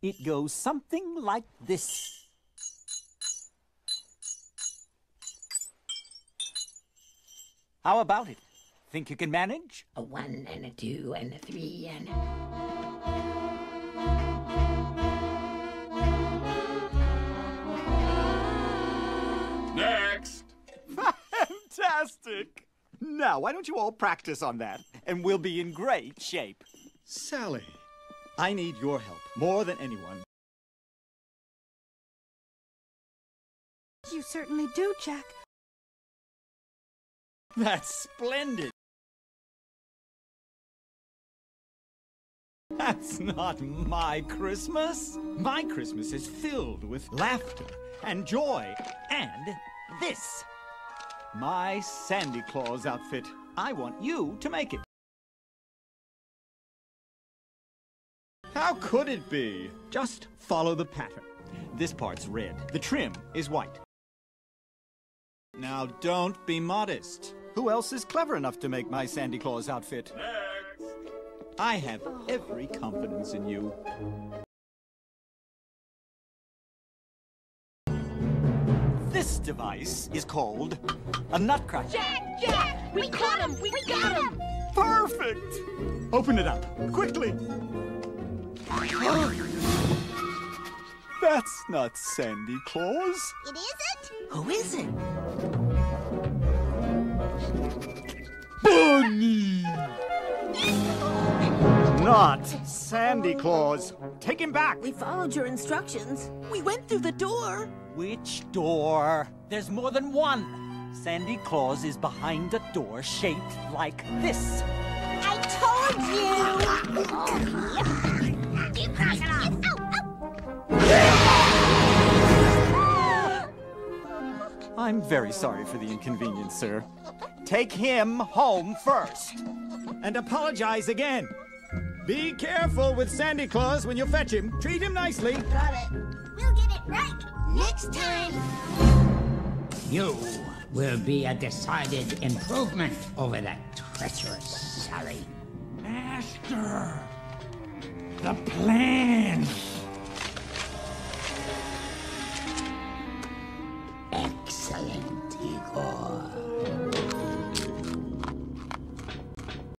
It goes something like this. How about it? Think you can manage? A one and a two and a three and a... Next! Fantastic! Now, why don't you all practice on that, and we'll be in great shape. Sally, I need your help more than anyone. You certainly do, Jack. That's splendid! That's not my Christmas. My Christmas is filled with laughter and joy and this. My Sandy Claus outfit. I want you to make it. How could it be? Just follow the pattern. This part's red. The trim is white. Now don't be modest. Who else is clever enough to make my Sandy Claus outfit? Next! I have every confidence in you. This device is called a nutcracker. Jack! Jack! We caught him! We got him! Perfect! Open it up, quickly. That's not Sandy Claus. It isn't? Who is it? Bunny! Not Sandy Claus. Take him back. We followed your instructions. We went through the door. Which door? There's more than one. Sandy Claus is behind a door shaped like this. I told you! Oh, I'm very sorry for the inconvenience, sir. Take him home first. And apologize again. Be careful with Sandy Claus when you fetch him. Treat him nicely. Got it. We'll get it right next time. You will be a decided improvement over that treacherous Sally. Master! The plan